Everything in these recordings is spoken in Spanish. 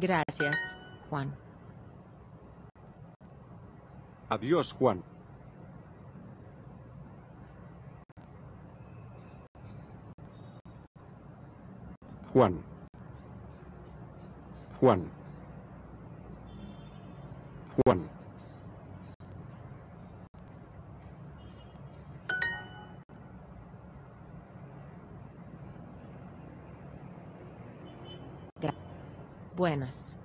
Gracias, Juan. Adiós, Juan. Juan. Juan. Juan. Buenas.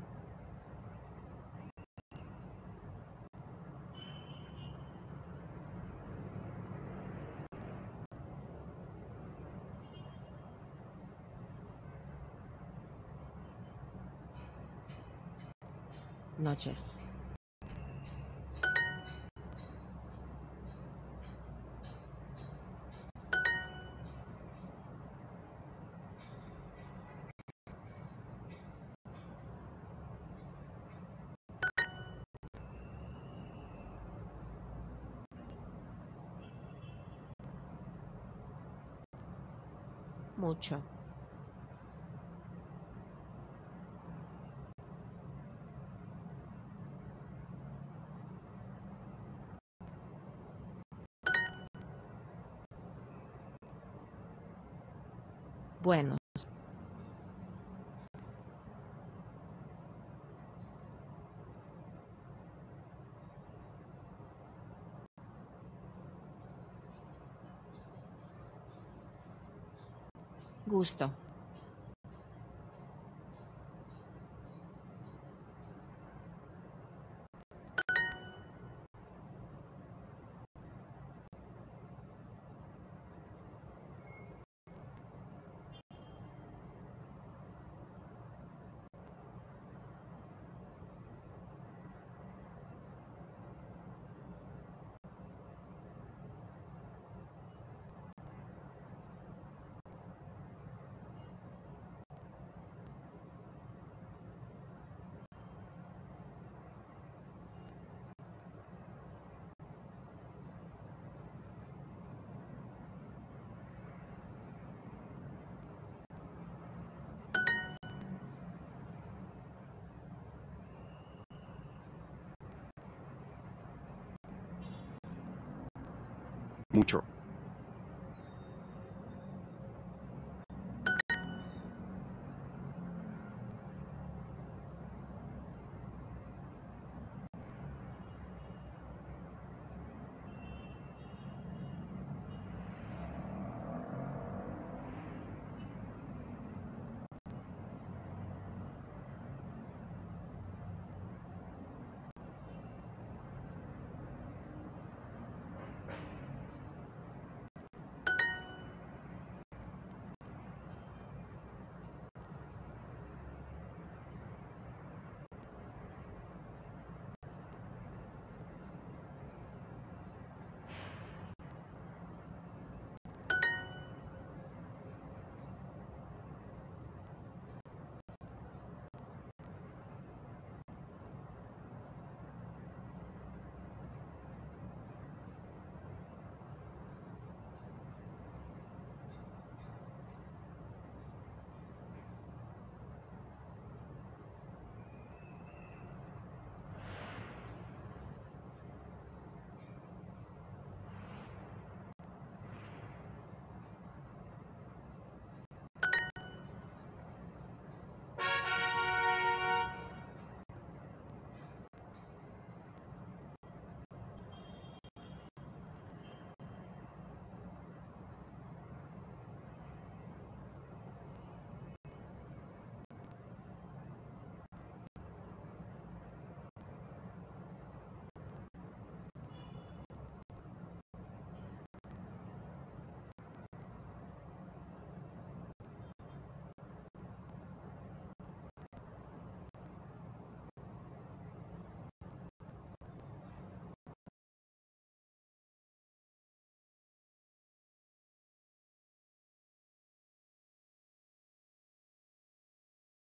Noches. Mucho. Buenos. Gusto. Mucho.